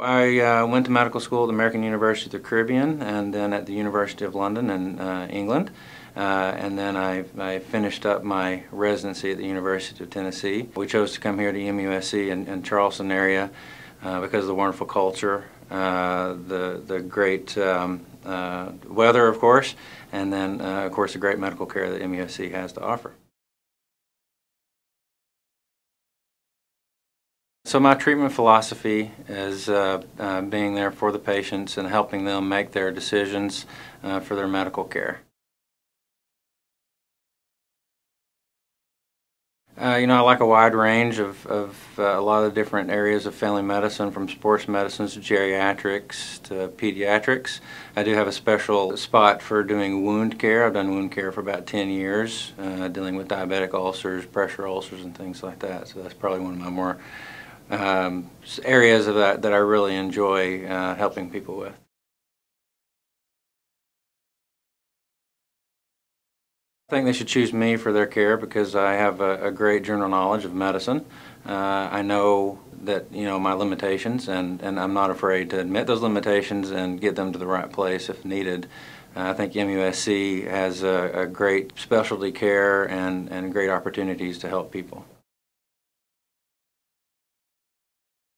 I uh, went to medical school at the American University of the Caribbean and then at the University of London in uh, England. Uh, and then I, I, finished up my residency at the University of Tennessee. We chose to come here to MUSC in, in Charleston area uh, because of the wonderful culture, uh, the, the great um, uh, weather, of course, and then, of course, the great medical care that MUSC has to offer. So my treatment philosophy is uh, uh, being there for the patients and helping them make their decisions uh, for their medical care. Uh, you know, I like a wide range of, of uh, a lot of different areas of family medicine, from sports medicine to geriatrics to pediatrics. I do have a special spot for doing wound care. I've done wound care for about 10 years, uh, dealing with diabetic ulcers, pressure ulcers, and things like that. So that's probably one of my more um, areas of that that I really enjoy uh, helping people with. I think they should choose me for their care because I have a, a great general knowledge of medicine. Uh, I know that you know my limitations, and, and I'm not afraid to admit those limitations and get them to the right place if needed. Uh, I think MUSC has a, a great specialty care and, and great opportunities to help people.